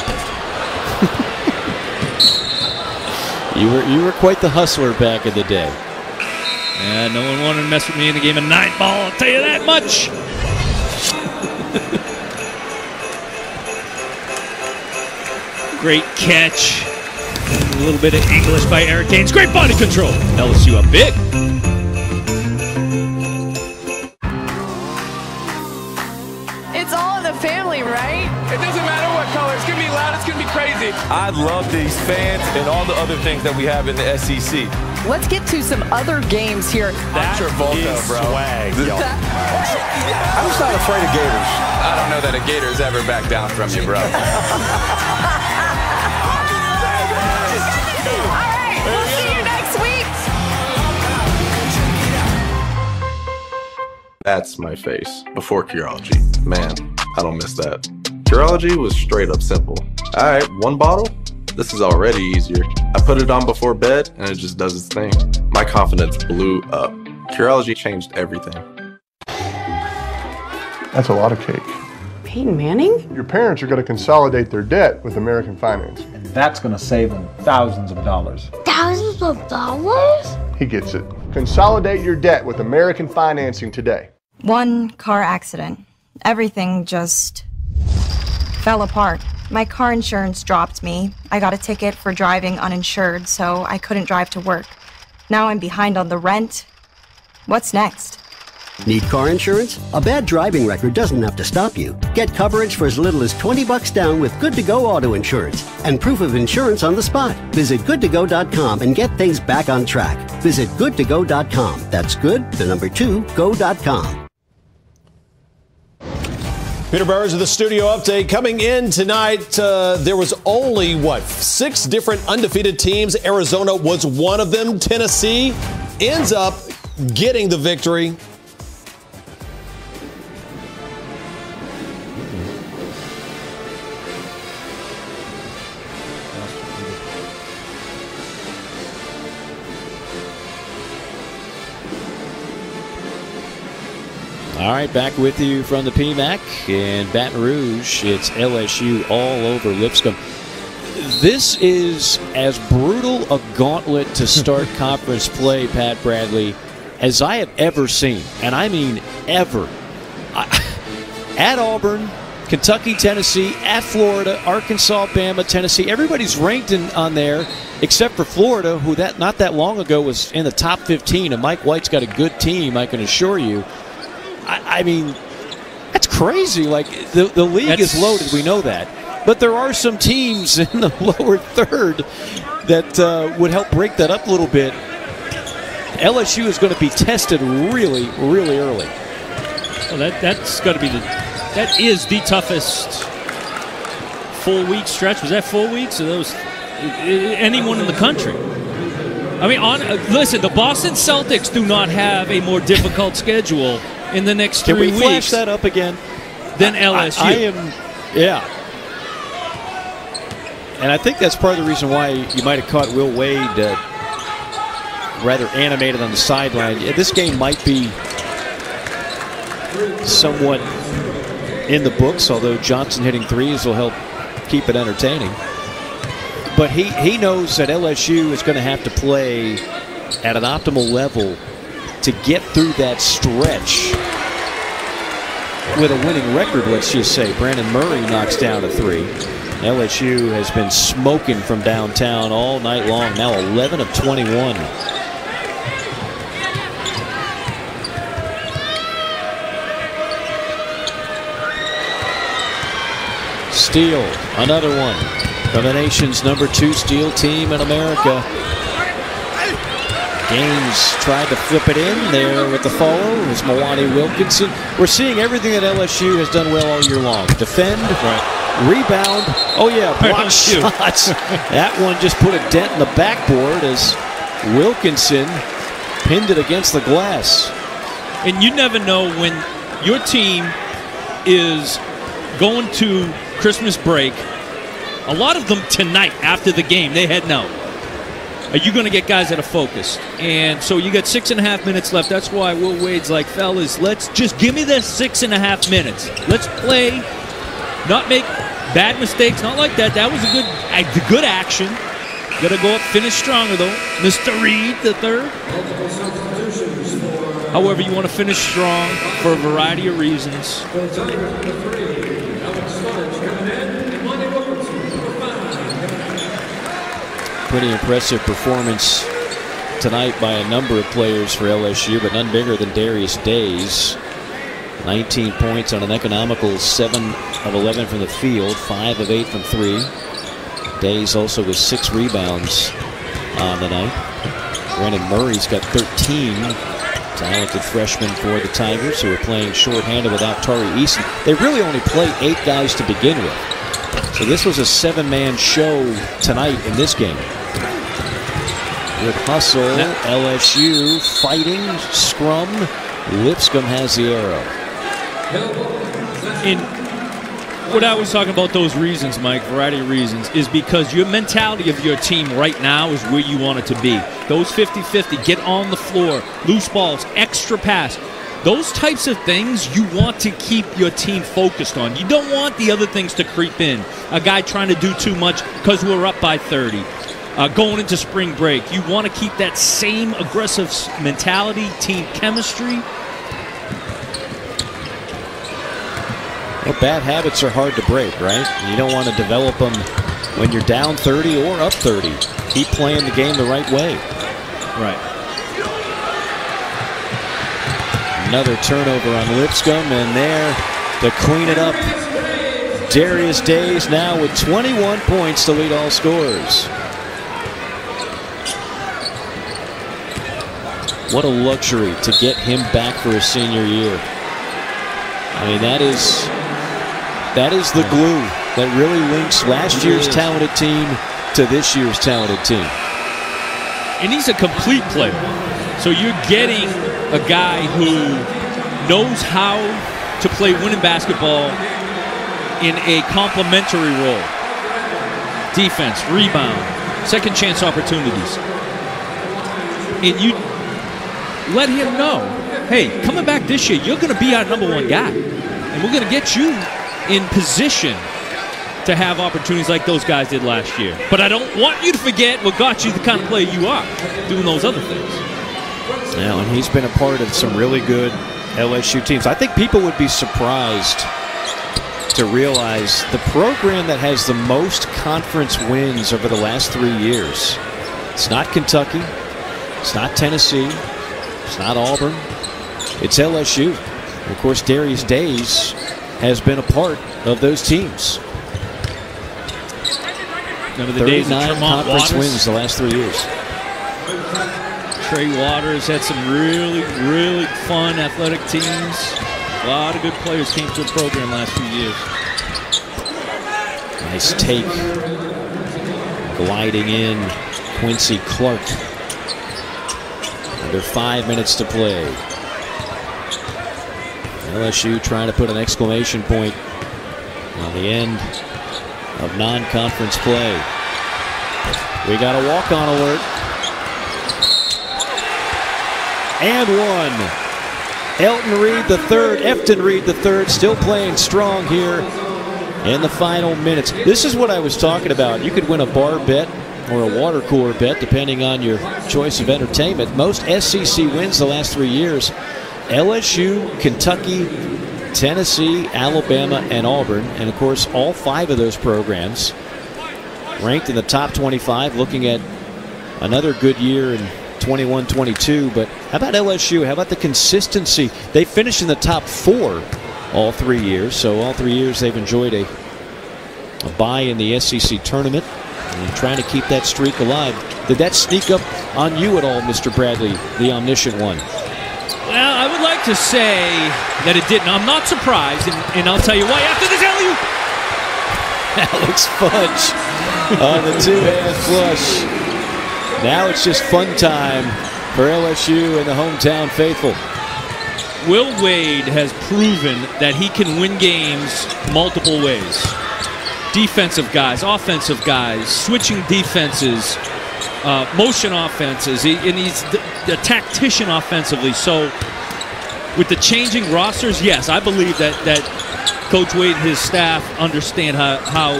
You were you were quite the hustler back in the day. Yeah, no one wanted to mess with me in the game of nine ball, I'll tell you that much. <laughs> Great catch. A little bit of English by Eric Gaines. Great body control. LSU up big. I love these fans and all the other things that we have in the SEC. Let's get to some other games here. That Travolta, is bro. swag, yo. <laughs> I'm just not afraid of Gators. I don't know that a Gator's ever back down from you, bro. All right, <laughs> we'll see you next week. That's my face before Curology. Man, I don't miss that. Curology was straight up simple. All right, one bottle? This is already easier. I put it on before bed and it just does its thing. My confidence blew up. Curology changed everything. That's a lot of cake. Peyton Manning? Your parents are going to consolidate their debt with American Finance. And that's going to save them thousands of dollars. Thousands of dollars? He gets it. Consolidate your debt with American Financing today. One car accident. Everything just fell apart. My car insurance dropped me. I got a ticket for driving uninsured, so I couldn't drive to work. Now I'm behind on the rent. What's next? Need car insurance? A bad driving record doesn't have to stop you. Get coverage for as little as 20 bucks down with Good to Go auto insurance and proof of insurance on the spot. Visit goodtogo.com and get things back on track. Visit goodtogo.com. That's good, the number 2, go.com. Peter Burns with the studio update. Coming in tonight, uh, there was only, what, six different undefeated teams. Arizona was one of them. Tennessee ends up getting the victory. Right, back with you from the PMAC in Baton Rouge. It's LSU all over Lipscomb. This is as brutal a gauntlet to start <laughs> conference play, Pat Bradley, as I have ever seen. And I mean ever. I, <laughs> at Auburn, Kentucky, Tennessee, at Florida, Arkansas, Bama, Tennessee. Everybody's ranked in, on there except for Florida, who that not that long ago was in the top 15. And Mike White's got a good team, I can assure you. I, I mean, that's crazy. Like the the league That's- is loaded. We know that, but there are some teams <laughs> in the lower third that uh, would help break that up a little bit. LSU is going to be tested really, really early. Well, that that's got to be the that is the toughest full week stretch. Was that full weeks or those anyone in the country? I mean, on uh, listen, the Boston Celtics do not have a more difficult schedule in the next Can three we flash weeks that up again? than I- LSU. I, am, yeah. And I think that's part of the reason why you might have caught Will Wade uh, rather animated on the sideline. Yeah, This game might be somewhat in the books, although Johnson hitting threes will help keep it entertaining. But he, he knows that LSU is going to have to play at an optimal level to get through that stretch with a winning record, let's just say. Brandon Murray knocks down a three. LSU has been smoking from downtown all night long, now 11 of 21. Steal, another one from the nation's number two steal team in America. Gaines tried to flip it in there with the follow. It was Mwani Wilkinson. We're seeing everything that LSU has done well all year long. Defend, rebound. Oh yeah, <laughs> block shots. <laughs> that one just put a dent in the backboard as Wilkinson pinned it against the glass. And you never know when your team is going to Christmas break. A lot of them tonight after the game, they head out. Are you going to get guys that are focused? And so you got six and a half minutes left. That's why Will Wade's like, fellas, let's just give me the six and a half minutes. Let's play, not make bad mistakes, not like that. That was a good, a good action. Got to go up, finish stronger though. Mr. Reid, the third. However, you want to finish strong for a variety of reasons. Pretty impressive performance tonight by a number of players for LSU, but none bigger than Darius Days. 19 points on an economical 7 of 11 from the field, 5 of 8 from 3. Days also with 6 rebounds on the night. Brandon Murray's got 13. Talented freshman for the Tigers, who are playing shorthanded without Tari Eason. They really only play eight guys to begin with. So this was a seven-man show tonight in this game. Hustle, LSU fighting, scrum. Lipscomb has the arrow. In what I was talking about, those reasons, Mike, variety of reasons, is because your mentality of your team right now is where you want it to be. Those 50 50, get on the floor, loose balls, extra pass. Those types of things you want to keep your team focused on. You don't want the other things to creep in. A guy trying to do too much because we're up by 30. Uh, going into spring break, you want to keep that same aggressive mentality, team chemistry. Well, bad habits are hard to break, right? You don't want to develop them when you're down 30 or up 30. Keep playing the game the right way. Right. Another turnover on Lipscomb, and there to clean it up. Darius Days now with 21 points to lead all scorers. What a luxury to get him back for his senior year. I mean, that is that is the glue that really links last year's talented team to this year's talented team. and he's a complete player. So you're getting a guy who knows how to play winning basketball in a complementary role. Defense, rebound, second chance opportunities. And you let him know, hey, coming back this year, you're going to be our number one guy. And we're going to get you in position to have opportunities like those guys did last year. But I don't want you to forget what got you the kind of player you are, doing those other things. Now, and he's been a part of some really good LSU teams. I think people would be surprised to realize the program that has the most conference wins over the last three years. It's not Kentucky. It's not Tennessee. It's not Auburn. It's LSU. Of course, Darius Days has been a part of those teams. Remember the days of Tremont conference Waters? wins the last three years. Trey Waters had some really, really fun athletic teams. A lot of good players came to the program last few years. Nice take. Gliding in, Quincy Clark. Under five minutes to play. LSU trying to put an exclamation point on the end of non-conference play. We got a walk-on alert. And one. Elton Reid the third, Efton Reid the third, still playing strong here in the final minutes. This is what I was talking about. You could win a bar bet or a water cooler bet, depending on your choice of entertainment. Most SEC wins the last three years LSU, Kentucky, Tennessee, Alabama, and Auburn. And of course, all five of those programs ranked in the top 25, looking at another good year in 21 22. But how about LSU? How about the consistency? They finished in the top four all three years. So, all three years they've enjoyed a, a bye in the SEC tournament and trying to keep that streak alive. Did that sneak up on you at all, Mr. Bradley, the omniscient one? Well, I would like to say that it didn't. I'm not surprised, and, and I'll tell you why after this alley Alex <laughs> Fudge on the two-hand flush. Now it's just fun time for LSU and the hometown faithful. Will Wade has proven that he can win games multiple ways. Defensive guys, offensive guys, switching defenses, uh, motion offenses, he, and he's the tactician offensively. So, with the changing rosters, yes, I believe that that Coach Wade and his staff understand how, how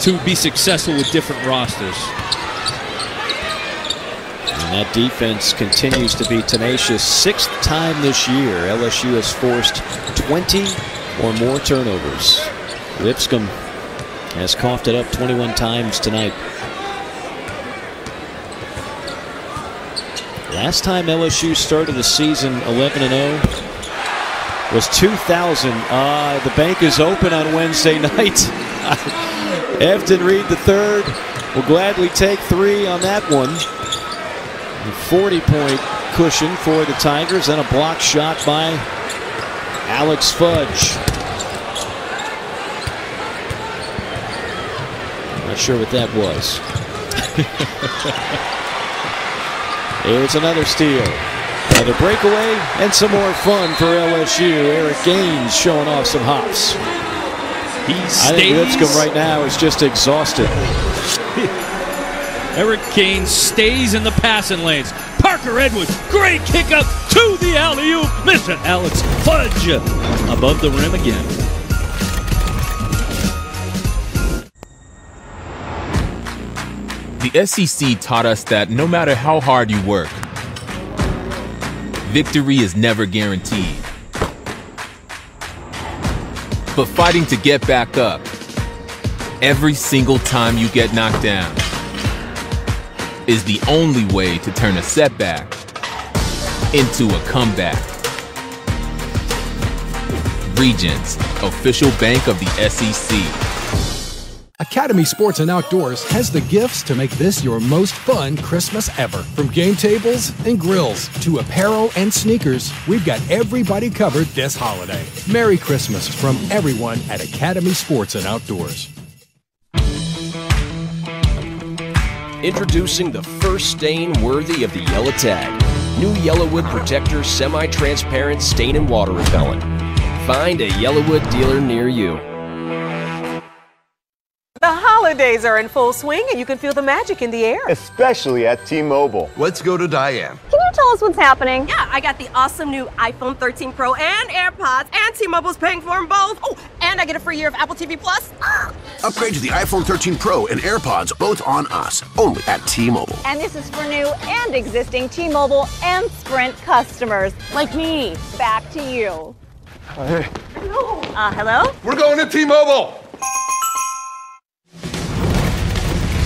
to be successful with different rosters. And that defense continues to be tenacious. Sixth time this year, LSU has forced 20 or more turnovers. Lipscomb has coughed it up 21 times tonight. Last time LSU started the season 11 0 was 2000. Uh, the bank is open on Wednesday <laughs> night. Efton Reid the third will gladly take three on that one. A 40 point cushion for the Tigers, and a block shot by Alex Fudge. Not sure what that was. Here's another steal. Another breakaway and some more fun for LSU. Eric Gaines showing off some hops. He I think Lipscomb right now is just exhausted. <laughs> Eric Gaines stays in the passing lanes. Parker Edwards, great kick up to the alley oop. Mr. Alex Fudge above the rim again. The SEC taught us that no matter how hard you work, victory is never guaranteed. But fighting to get back up every single time you get knocked down is the only way to turn a setback into a comeback. Regents, official bank of the SEC. Academy Sports and Outdoors has the gifts to make this your most fun Christmas ever. From game tables and grills to apparel and sneakers, we've got everybody covered this holiday. Merry Christmas from everyone at Academy Sports and Outdoors. Introducing the first stain worthy of the yellow tag. New YellaWood Protector semi transparent stain and water repellent. Find a YellaWood dealer near you. The holidays are in full swing and you can feel the magic in the air. Especially at T-Mobile. Let's go to Diane. Can you tell us what's happening? Yeah, I got the awesome new iPhone 13 Pro and AirPods, and T-Mobile's paying for them both. Oh, and I get a free year of Apple TV Plus. <gasps> Upgrade to the iPhone 13 Pro and AirPods, both on us, only at T-Mobile. And this is for new and existing T-Mobile and Sprint customers. Like me. Back to you. hey. Uh, hello? We're going to T-Mobile.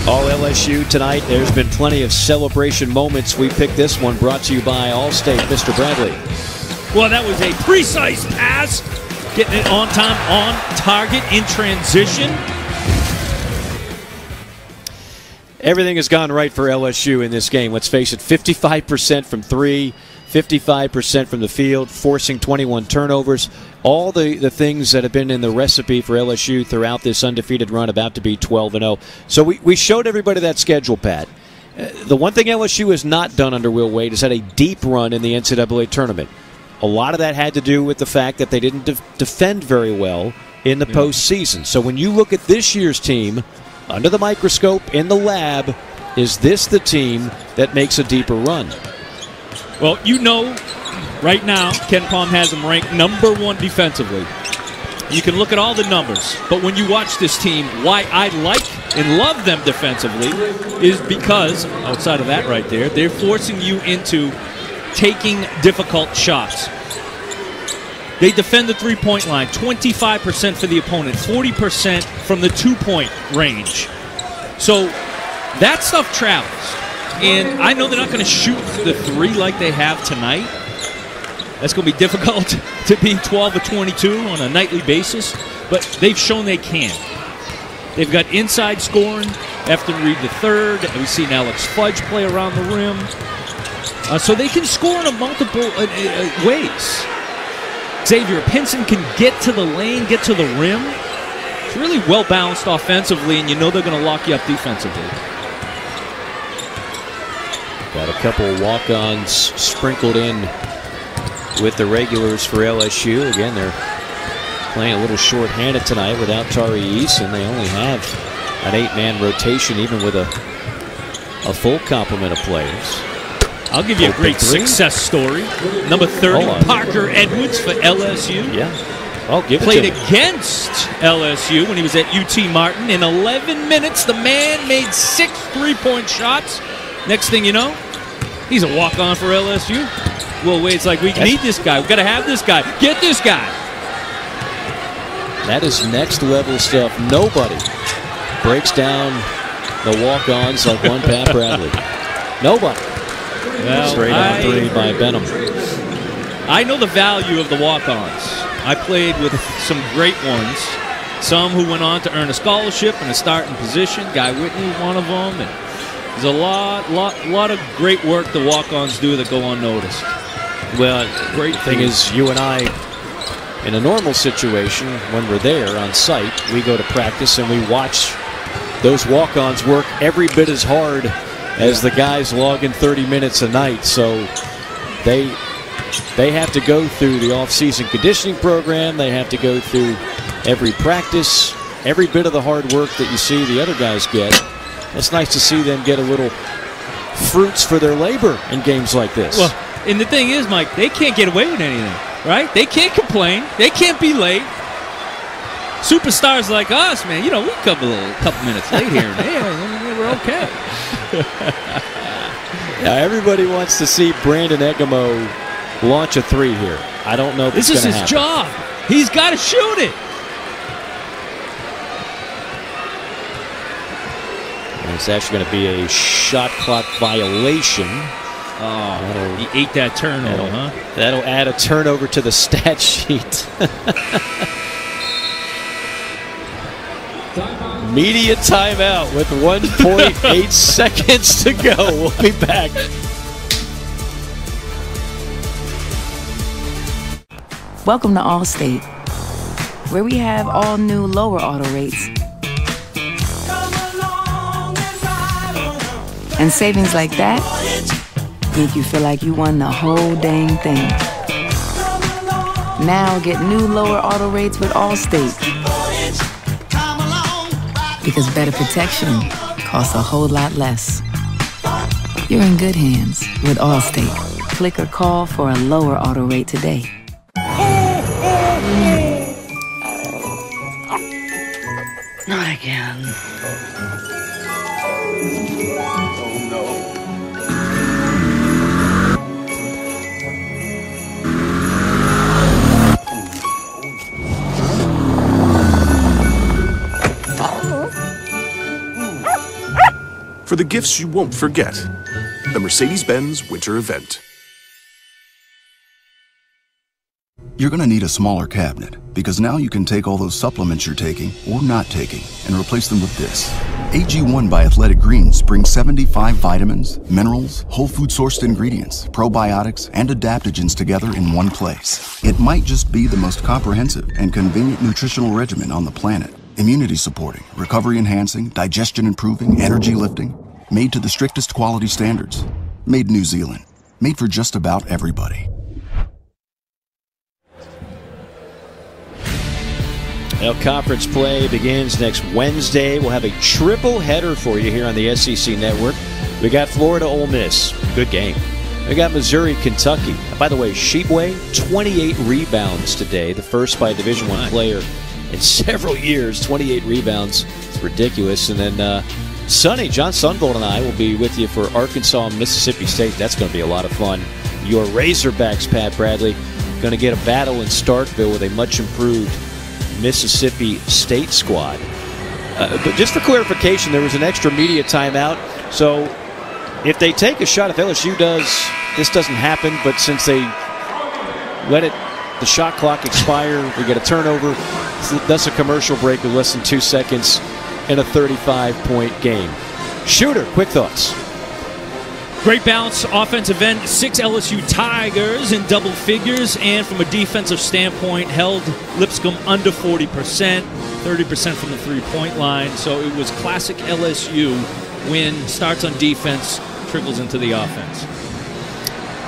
All LSU tonight. There's been plenty of celebration moments. We picked this one brought to you by Allstate. Mr. Bradley. Well, that was a precise pass, getting it on time, on target, in transition. Everything has gone right for LSU in this game. Let's face it 55% from three, 55% from the field, forcing 21 turnovers. All the, the things that have been in the recipe for LSU throughout this undefeated run, about to be 12 and 0. So we, we showed everybody that schedule, Pat. Uh, the one thing LSU has not done under Will Wade is had a deep run in the NCAA tournament. A lot of that had to do with the fact that they didn't de- defend very well in the Yeah. postseason. So when you look at this year's team, under the microscope in the lab, is this the team that makes a deeper run? Well, you know, right now, KenPom has them ranked number one defensively. You can look at all the numbers, but when you watch this team, why I like and love them defensively is because, outside of that right there, they're forcing you into taking difficult shots. They defend the three point line 25% for the opponent, 40% from the two point range. So that stuff travels. And I know they're not going to shoot the three like they have tonight. That's going to be difficult <laughs> to be 12 or 22 on a nightly basis, but they've shown they can. They've got inside scoring. Efton Reid the third, we've seen Alex Fudge play around the rim, uh, so they can score in a multiple uh, uh, ways. Xavier Pinson can get to the lane, get to the rim. It's really well balanced offensively, and you know they're going to lock you up defensively. Got a couple walk-ons sprinkled in with the regulars for LSU. Again, they're playing a little short-handed tonight without Tari East, and they only have an eight-man rotation, even with a a full complement of players. I'll give you a great three. success story. Number 30, Hold. Parker Edwards for LSU. Yeah. Oh, give it Played against LSU when he was at UT Martin. In 11 minutes, the man made six three point shots. Next thing you know, he's a walk on for LSU. Will Wade's like, we need this guy. we got to have this guy. Get this guy. That is next level stuff. Nobody breaks down the walk-ons like one Pat <laughs> Bradley. Nobody. Well, Straight on I- three by Benham. I know the value of the walk-ons. I played with some great ones. Some who went on to earn a scholarship and a starting position. Guy Whitney, one of them. And there's a lot, lot, lot of great work the walk-ons do that go unnoticed. Well, Great thing is, you and I, in a normal situation, when we're there on site, we go to practice and we watch those walk-ons work every bit as hard as the guys logging 30 minutes a night. So they they have to go through the off-season conditioning program. They have to go through every practice, every bit of the hard work that you see the other guys get. It's nice to see them get a little fruits for their labor in games like this. Well, and the thing is, Mike, they can't get away with anything, right? They can't complain. They can't be late. Superstars like us, man, you know, we come a little, couple minutes late here and we're okay. <laughs> Now everybody wants to see Brandon Egamo launch a three here. I don't know if This is his happen. job. He's got to shoot it. It's actually going to be a shot clock violation. Oh, he ate that turnover, That'll, huh? that'll add a turnover to the <laughs> stat sheet. <laughs> Media timeout with 1.8 <laughs> seconds to go. We'll be back. Welcome to Allstate, where we have all new lower auto rates. And savings like that make you feel like you won the whole dang thing. Now get new lower auto rates with Allstate. Because better protection costs a whole lot less. You're in good hands with Allstate. Click or call for a lower auto rate today. The gifts you won't forget. The Mercedes Benz Winter Event. You're going to need a smaller cabinet because now you can take all those supplements you're taking or not taking and replace them with this. AG1 by Athletic Greens brings 75 vitamins, minerals, whole food sourced ingredients, probiotics, and adaptogens together in one place. It might just be the most comprehensive and convenient nutritional regimen on the planet. Immunity supporting, recovery enhancing, digestion improving, energy lifting. Made to the strictest quality standards. Made New Zealand. Made for just about everybody. Well, conference play begins next Wednesday. We'll have a triple header for you here on the SEC Network. We got Florida Ole Miss. Good game. We got Missouri, Kentucky. By the way, Tshiebwe, 28 rebounds today, the first by a Division One player in <laughs> several years. 28 rebounds. It's ridiculous. And then uh, Sonny, Jon Sundvold and I will be with you for Arkansas Mississippi State. That's going to be a lot of fun. Your Razorbacks, Pat Bradley, going to get a battle in Starkville with a much improved Mississippi State squad. Uh, but just for clarification, there was an extra media timeout. So if they take a shot, if LSU does, this doesn't happen. But since they let it, the shot clock expire, we get a turnover. That's a commercial break with less than two seconds in a 35-point game. Shooter, quick thoughts. Great bounce, offensive end. Six LSU Tigers in double figures, and from a defensive standpoint, held Lipscomb under 40%, 30% from the three point line. So it was classic LSU win. Starts on defense, trickles into the offense.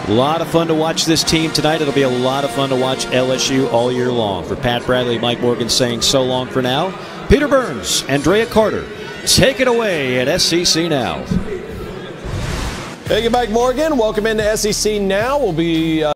A lot of fun to watch this team tonight. It'll be a lot of fun to watch LSU all year long. For Pat Bradley, Mike Morgan saying so long for now. Peter Burns, Andraya Carter, take it away at SEC Now. Thank you, Mike Morgan. Welcome into SEC Now. We'll be. Uh